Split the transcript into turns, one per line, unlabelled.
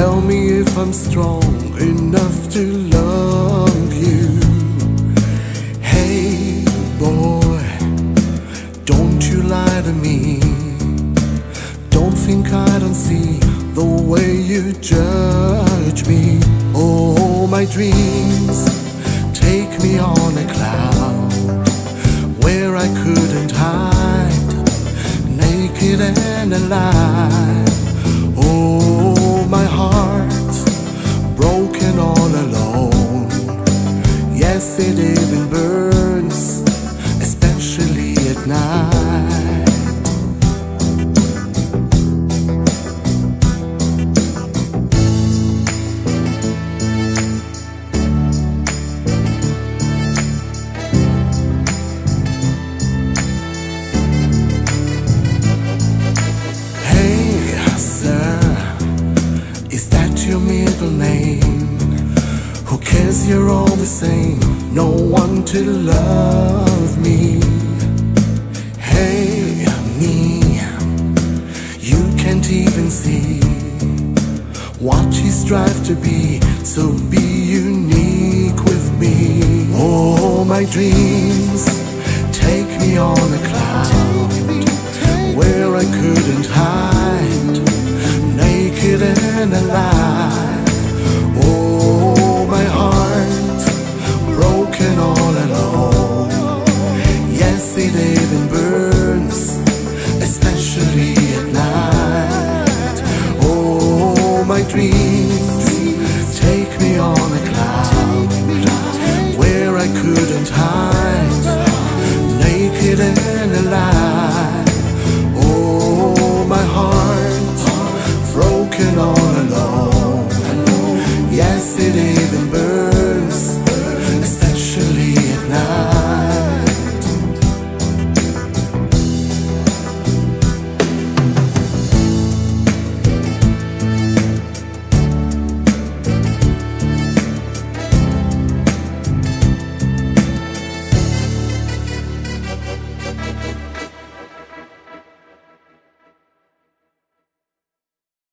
Tell me if I'm strong enough to love you. Hey, boy, don't you lie to me. Don't think I don't see the way you judge me. Oh, my dreams take me on a cloud where I couldn't hide, naked and alive. Oh, my heart your middle name? Who cares? You're all the same. No one to love me. Hey, me, you can't even see what you strive to be. So be unique with me. Oh, my dreams take me on a cloud where I couldn't hide, Take me on a cloud where I couldn't hide, naked and alive. Oh, my heart broken all alone. Yes, it is.